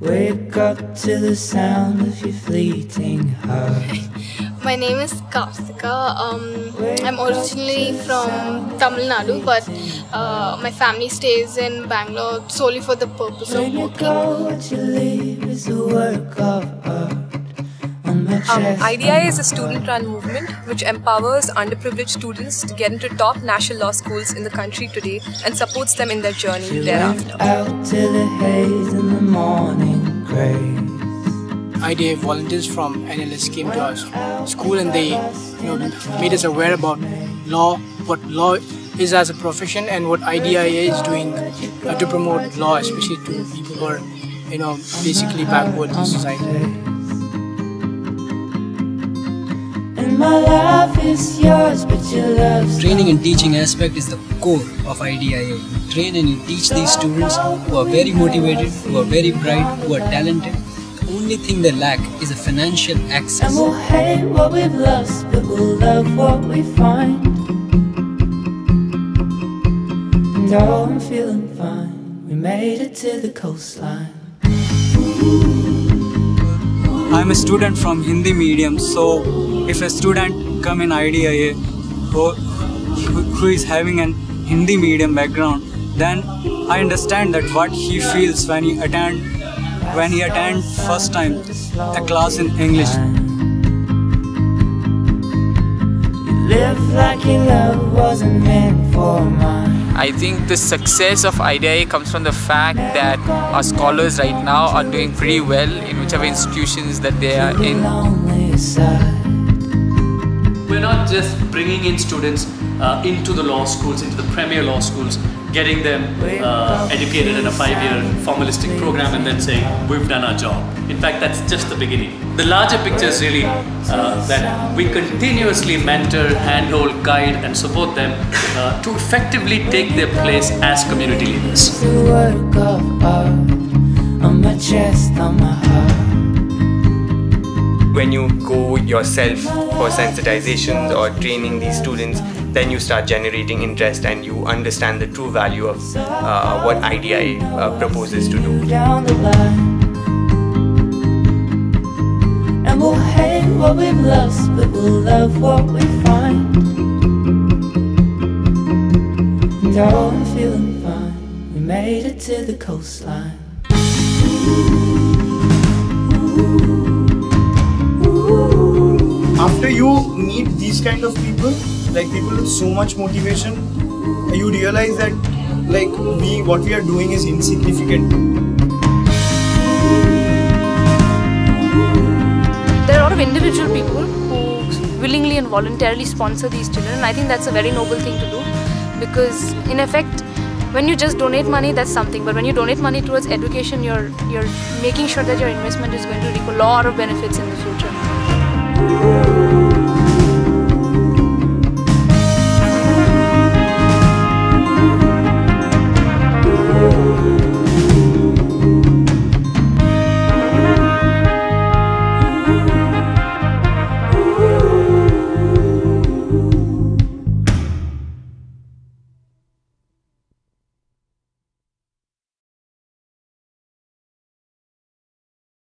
Wake up to the sound of your fleeting heart. My name is Karthika. Um, I'm originally from Tamil Nadu, but uh, my family stays in Bangalore solely for the purpose of working. Um, IDIA is a student run movement which empowers underprivileged students to get into top national law schools in the country today and supports them in their journey you thereafter. went out to the haze in the morning grace. IDIA volunteers from NLS came to our school and they you know, made us aware about law, what law is as a profession, and what IDIA is doing uh, to promote law, especially to people who are you know basically backward in society. My life is yours, but your love's Training and teaching aspect is the core of IDIA. You train and you teach these students who are very motivated, who are very bright, who are talented. The only thing they lack is a financial access. And we'll hate what we've lost, but we'll love what we find. And oh, I'm feeling fine. We made it to the coastline. I'm a student from Hindi medium, so if a student come in IDIA who, who is having an Hindi medium background, then I understand that what he feels when he attend when he attend first time a class in English. Live like your love wasn't meant for mine. I think the success of IDIA comes from the fact that our scholars right now are doing pretty well in whichever institutions that they are in. We're not just bringing in students uh, into the law schools, into the premier law schools, getting them uh, educated in a five year formalistic program and then saying, we've done our job. In fact, that's just the beginning. The larger picture is really uh, that we continuously mentor, handhold, guide, and support them uh, to effectively take their place as community leaders. When you go yourself for sensitizations or training these students, then you start generating interest and you understand the true value of uh, what IDIA uh, proposes to do. And we'll hate what we've lost, but we'll love what we find. And I'm feeling fine. We made it to the coastline. After you meet these kind of people like people with so much motivation you realize that like we what we are doing is insignificant There are a lot of individual people who willingly and voluntarily sponsor these children, and I think that's a very noble thing to do because, in effect, when you just donate money, that's something, but when you donate money towards education, you're you're making sure that your investment is going to reap a lot of benefits in the future.